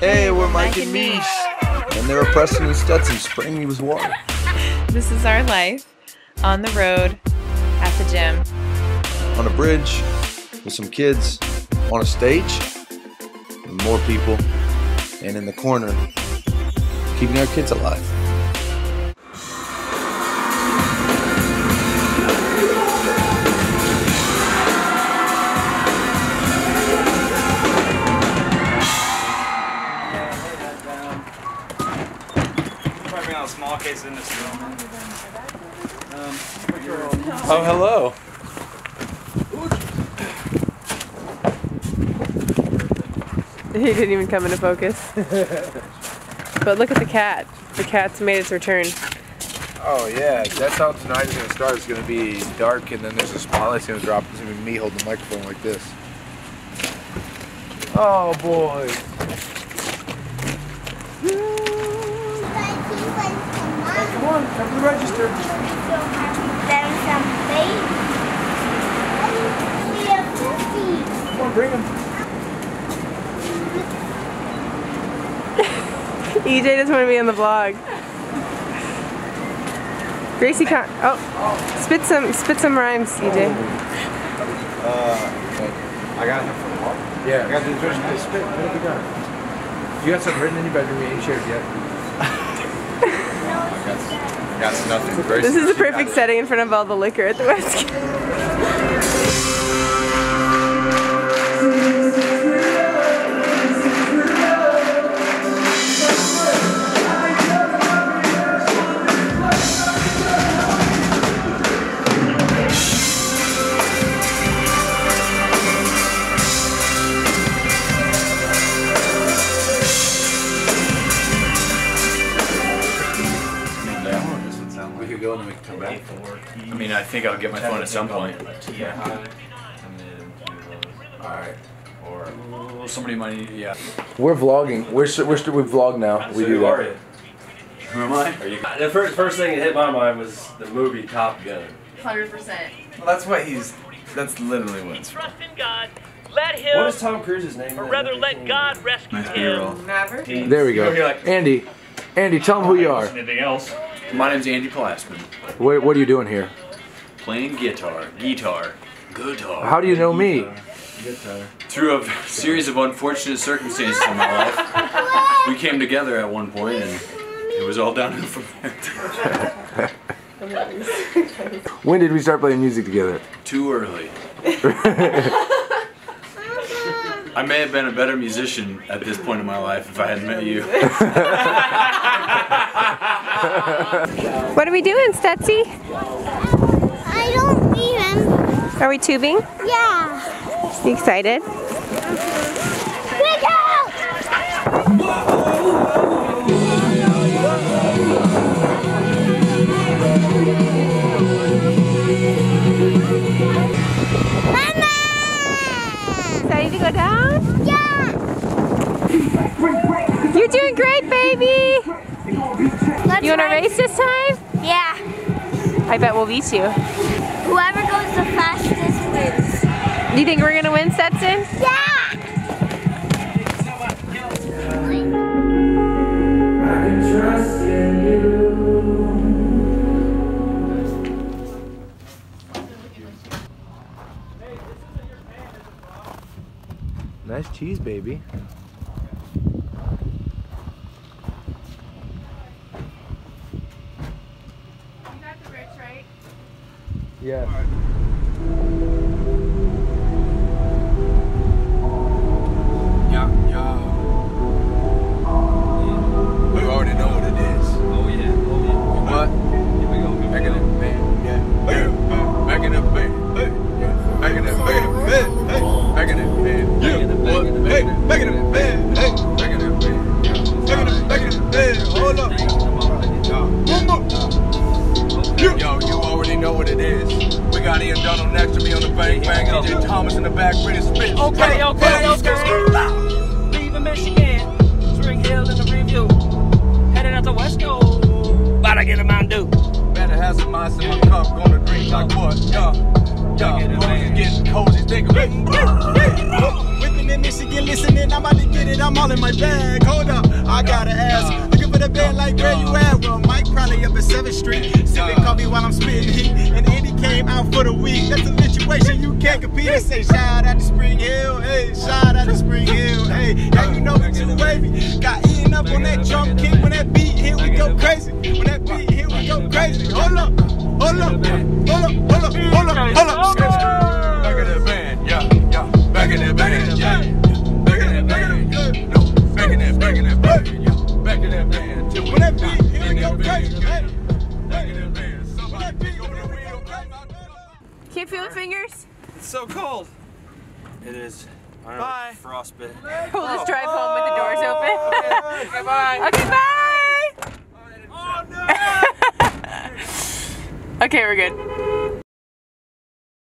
Hey, we're Mike and Meesh. And they were Preston and Stetson spraying me with water. This is our life on the road, at the gym. On a bridge, with some kids, on a stage, with more people, and in the corner, keeping our kids alive. Probably on a small case in this room. Um, oh, hello. He didn't even come into focus. but look at the cat. The cat's made its return. Oh yeah, that's how tonight is gonna start. It's gonna be dark, and then there's a spotlight's gonna drop. It's gonna be me holding the microphone like this. Oh boy. Come on, come to the register. Come on, bring them. EJ doesn't want to be on the vlog. Gracie can't. Oh, spit some, spit some rhymes, EJ. Uh, I got him from the wall. Yeah, I got the just to spit. What have you got? You got something written in your bedroom you ain't shared yet. Got nothing. This is the perfect setting in front of all the liquor at the West. Go and then we could come back. I mean, I think I'll get my phone at some point. Alright. Or somebody might need, yeah. We're vlogging. We're, s- we're, we vlog now. We do that. Who am I? Are you? Uh, the first first thing that hit my mind was the movie Top Gun. Hundred percent. Well, that's what he's. That's literally what it's. Trust in God. Let him, What is Tom Cruise's name? or rather, let God rescue Nice him. There we go. Andy, Andy, tell them who you are. Anything else? My name's Andy Plasman. What, what are you doing here? Playing guitar. Guitar. Guitar. How do you know me? Guitar. Through a series of unfortunate circumstances in my life, we came together at one point and it was all downhill from there. When did we start playing music together? Too early. I may have been a better musician at this point in my life if I hadn't met you. What are we doing, Stetsy? I don't remember. Are we tubing? Yeah. You excited? Look out! Mama! Excited to go down? Yeah. You're doing great, baby. Let's You want to race this time? Yeah. I bet we'll beat you. Whoever goes the fastest wins. Do you think we're gonna win, Stetson? Yeah. Nice cheese, baby. You got the bridge, right? Yeah. It is. We got Ian Donald next to me on the bang bang. DJ Thomas in the back, ready to spit. Okay, okay, okay. Leaving Michigan. Spring Hill in the review. Headed out to West Coast. About to get a Mountain Dew. Better have some ice in my cup, gonna drink like what? Yeah, yeah, roses getting cozy, of it. With in Michigan listening. I'm about to get it, I'm all in my bag. Hold up, I gotta ask. For the bed like where you at? Well, Mike probably up at 7th Street. Sipping coffee while I'm spitting heat. And Andy came out for the week. That's a situation you can't compete. I say shout out to Spring Hill, hey, shout out to Spring Hill, hey. Yeah, you know we too wavy. Got eaten up on that drum kick when that beat hit, we go crazy. When that beat hit, we go crazy. Hold up, hold up, hold up, hold up, hold up, hold up. Back in that band, yeah, yeah. Back in that band, yeah. When that beat not we go that band, crazy. yeah. Hey. Back in that band, somebody big over the wheel, crazy. Can't feel the fingers? It's so cold. It is. I don't know, Bye. Frostbite. We'll just drive home with the doors oh. open. Okay, bye. okay, bye! Oh no! okay, we're good.